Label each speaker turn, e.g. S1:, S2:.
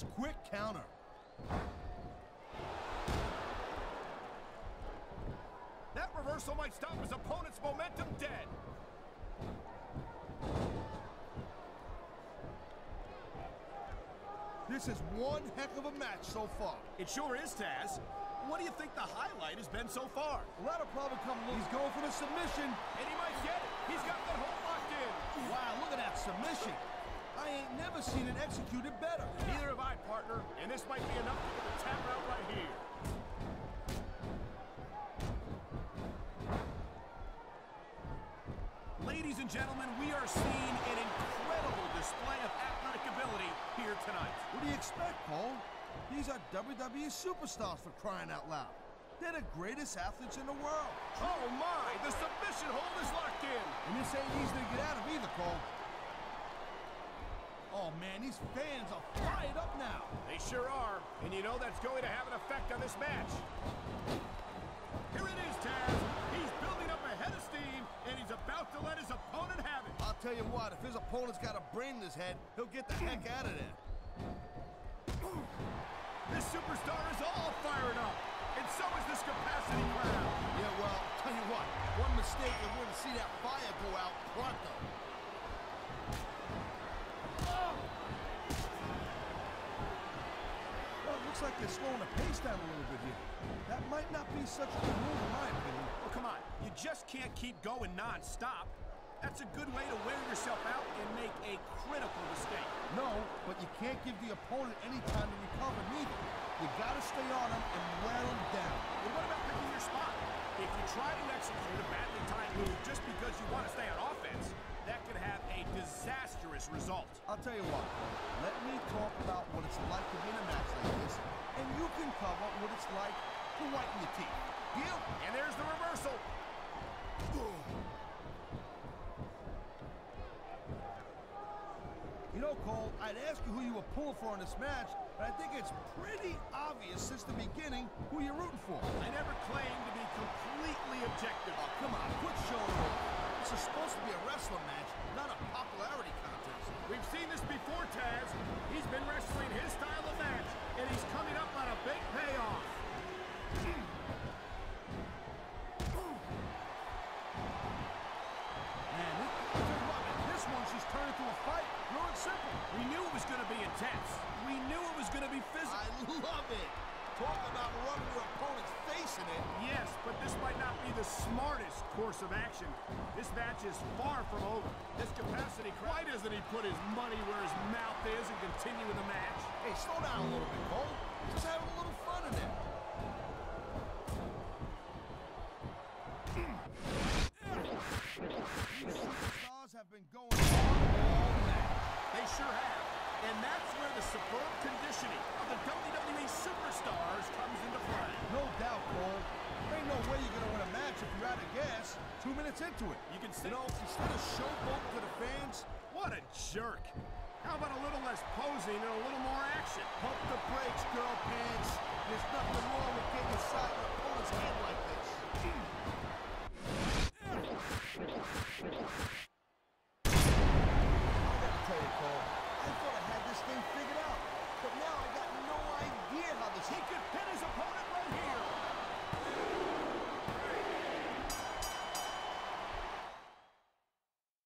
S1: Nice quick counter.
S2: That reversal might stop his opponent's momentum dead.
S1: This is one heck of a match so far.
S2: It sure is, Taz. What do you think the highlight has been so far?
S1: A lot of probably come He's going for the submission.
S2: And he might get it. He's got that hold locked in.
S1: Wow, look at that submission. I ain't never seen it executed better.
S2: Neither have I, partner. And this might be enough to get the tap out right here. Ladies and gentlemen, we are seeing an incredible display of athletic ability here tonight.
S1: What do you expect, Cole? These are WWE superstars for crying out loud. They're the greatest athletes in the world.
S2: Oh my, the submission hold is locked in.
S1: And this ain't easy to get out of either, Cole. Oh man, these fans are fired up now.
S2: They sure are. And you know that's going to have an effect on this match. Here it is, Taz. He's building up a head of steam, and he's about to let his opponent have it.
S1: I'll tell you what, if his opponent's got a brain in his head, he'll get the heck out of there.
S2: This superstar is all fired up, and so is this capacity crowd.
S1: Yeah, well, tell you what, one mistake and we're gonna see that fire go out pronto. Well, it looks like they're slowing the pace down a little bit here. That might not be such a good move in my opinion.
S2: Well, come on. You just can't keep going non-stop. That's a good way to wear yourself out and make a critical mistake.
S1: No, but you can't give the opponent any time to recover neither. You gotta stay on him and wear him down.
S2: Well, what about picking your spot? If you try to execute a badly timed move just because you want to
S1: I'll tell you what, let me talk about what it's like to be in a match like this, and you can cover what it's like to whiten your teeth. Deal?
S2: And there's the reversal.
S1: You know, Cole, I'd ask you who you were pulling for in this match, but I think it's pretty obvious since the beginning who you're rooting for.
S2: I never claimed to be completely objective.
S1: Oh, come on, quit showing. This is supposed to be a wrestling match, not a popularity
S2: We knew it was going to be intense. We knew it was going to be physical.
S1: I love it. Talk about rubbing your opponent's face in it.
S2: Yes, but this might not be the smartest course of action. This match is far from over. This capacity, why doesn't he put his money where his mouth is and continue with the match?
S1: Hey, slow down a little bit, Cole. Just having a little fun in superstars have been going
S2: sure have. And that's where the superb conditioning of the WWE superstars comes into play.
S1: No doubt, Cole. There ain't no way you're gonna win a match if you're out of gas two minutes into it.
S2: You can
S1: You know, instead of showboating to the fans,
S2: What a jerk. How about a little less posing and a little more action?
S1: pump the brakes, girl pants. There's nothing wrong with getting inside your opponent's head like this. I gotta tell you, Cole, I thought I had this thing figured out. But now I got no idea how this...
S2: He could